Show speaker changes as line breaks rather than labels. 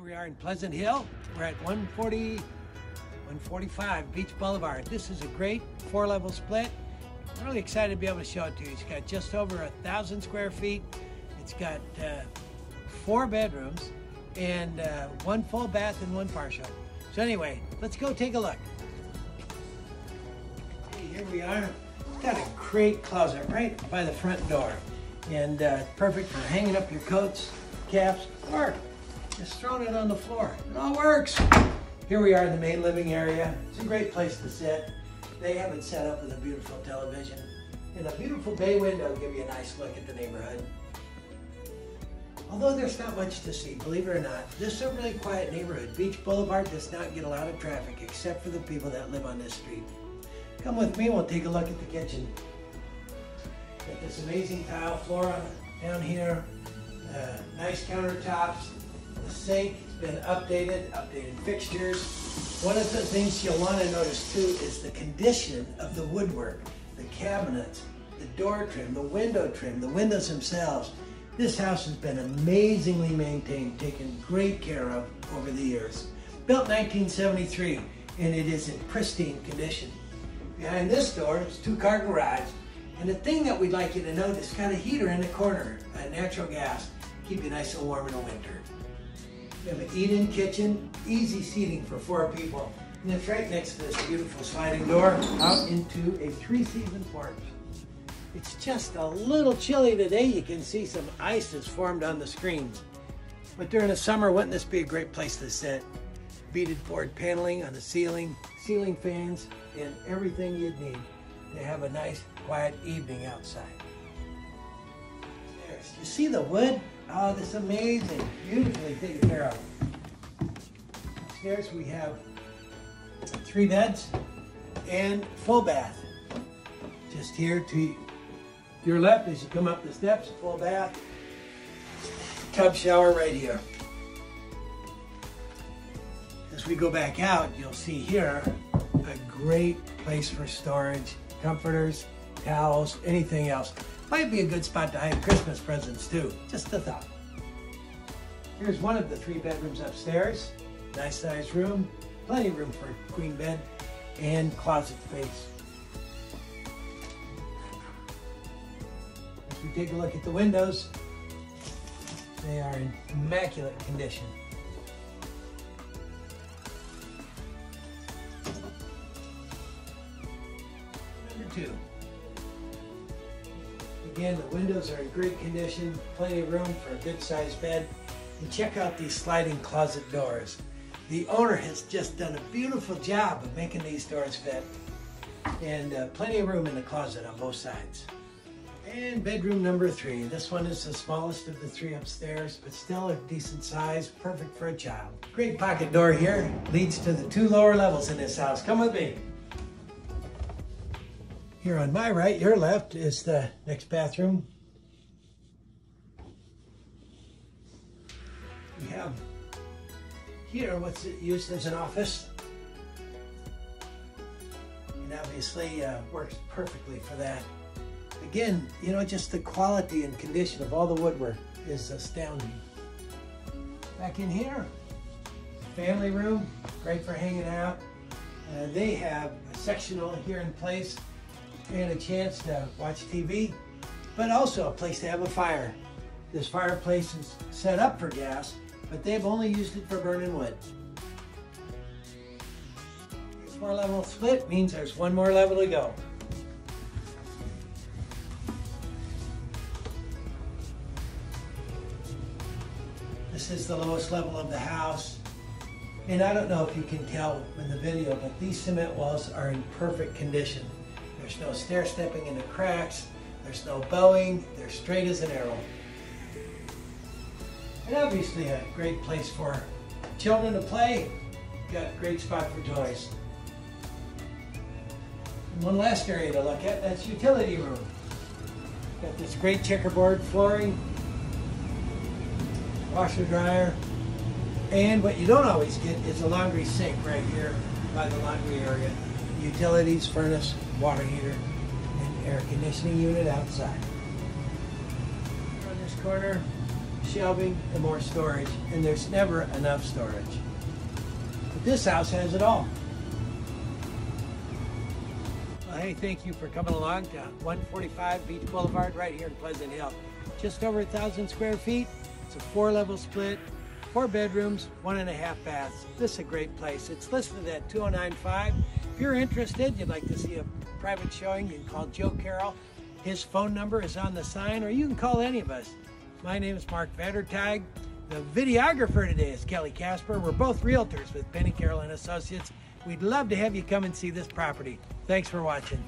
Here we are in Pleasant Hill. We're at 140, 145 Beech Boulevard. This is a great four-level split. I'm really excited to be able to show it to you. It's got just over a thousand square feet. It's got uh, four bedrooms and uh, one full bath and one partial. So anyway, let's go take a look. Okay, here we are. It's got a great closet right by the front door and uh, perfect for hanging up your coats, caps, or just throwing it on the floor. It all works. Here we are in the main living area. It's a great place to sit. They have it set up with a beautiful television and a beautiful bay window give you a nice look at the neighborhood. Although there's not much to see, believe it or not, this is a really quiet neighborhood. Beech Boulevard does not get a lot of traffic except for the people that live on this street. Come with me, we'll take a look at the kitchen. Got this amazing tile floor down here, uh, nice countertops, sink been updated, updated fixtures. One of the things you'll want to notice too is the condition of the woodwork, the cabinets, the door trim, the window trim, the windows themselves. This house has been amazingly maintained, taken great care of over the years. Built 1973, and it is in pristine condition. Behind this door is two-car garage, and the thing that we'd like you to note is got a heater in the corner, a natural gas, keep you nice and warm in the winter. We have an eat-in kitchen, easy seating for four people, and it's right next to this beautiful sliding door out into a three-season porch. It's just a little chilly today. You can see some ice has formed on the screens. But during the summer, wouldn't this be a great place to sit? Beaded board paneling on the ceiling, ceiling fans, and everything you'd need to have a nice, quiet evening outside. You see the wood? Oh, this is amazing. Beautifully taken care of. Upstairs we have three beds and full bath. Just here to your left as you come up the steps, full bath, tub shower right here. As we go back out, you'll see here a great place for storage, comforters, towels, anything else. Might be a good spot to hide Christmas presents too, just a thought. Here's one of the three bedrooms upstairs. Nice sized room, plenty of room for a queen bed and closet space. As we take a look at the windows, they are in immaculate condition. Number two. Again, the windows are in great condition, plenty of room for a good sized bed. And check out these sliding closet doors. The owner has just done a beautiful job of making these doors fit. And uh, plenty of room in the closet on both sides. And bedroom number three. This one is the smallest of the three upstairs, but still a decent size, perfect for a child. Great pocket door here, leads to the two lower levels in this house. Come with me. Here on my right, your left, is the next bathroom. We have here what's used as an office. And obviously uh, works perfectly for that. Again, you know, just the quality and condition of all the woodwork is astounding. Back in here, family room, great for hanging out. Uh, they have a sectional here in place and a chance to watch TV, but also a place to have a fire. This fireplace is set up for gas, but they've only used it for burning wood. Four level split means there's one more level to go. This is the lowest level of the house. And I don't know if you can tell in the video, but these cement walls are in perfect condition. There's no stair stepping into cracks. There's no bowing. They're straight as an arrow. And obviously a great place for children to play. Got a great spot for toys. And one last area to look at, that's utility room. Got this great checkerboard flooring, washer dryer, and what you don't always get is a laundry sink right here by the laundry area. Utilities, furnace, water heater, and air conditioning unit outside. On this corner, shelving and more storage, and there's never enough storage. But this house has it all. Well, hey, thank you for coming along to 145 Beech Boulevard right here in Pleasant Hill. Just over a thousand square feet. It's a four level split, four bedrooms, one and a half baths. This is a great place. It's listed at 2095. If you're interested, you'd like to see a private showing, you can call Joe Carroll. His phone number is on the sign, or you can call any of us. My name is Mark Vandertag. The videographer today is Kelly Casper. We're both realtors with Pennie Carroll and Associates. We'd love to have you come and see this property. Thanks for watching.